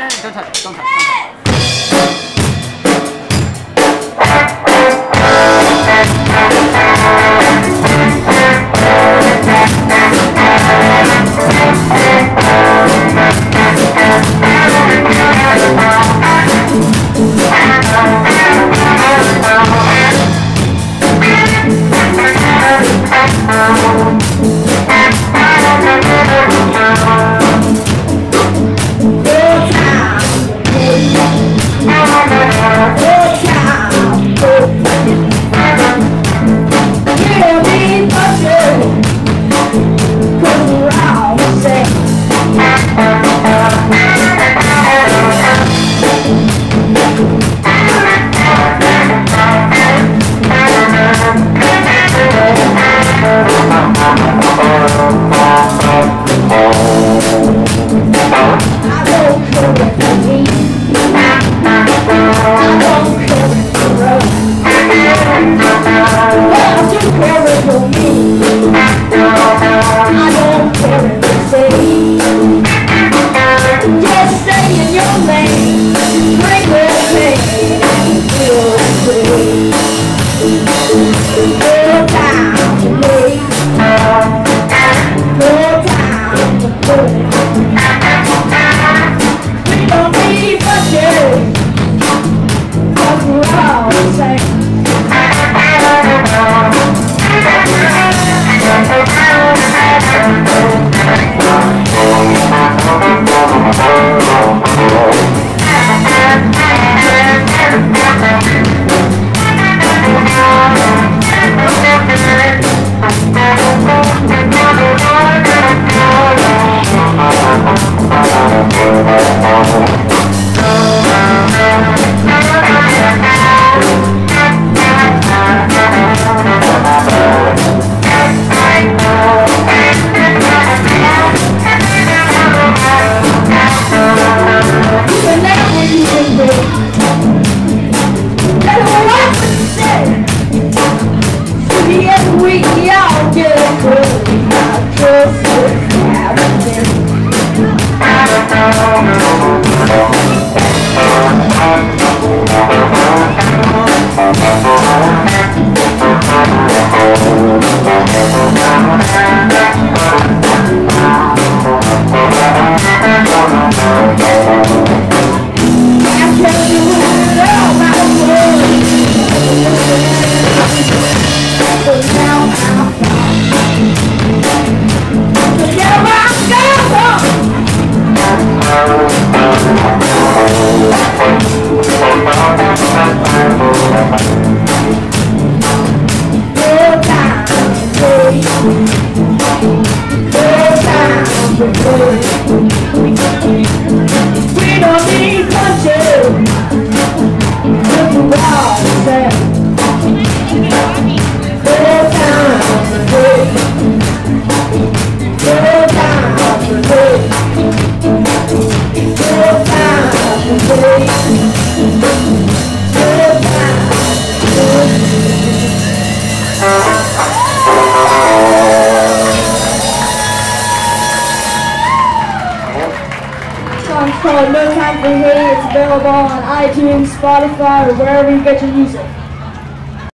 刚才刚才刚才 I'm sorry. amor Called No Time for Hate. It's available on iTunes, Spotify, or wherever you get your music.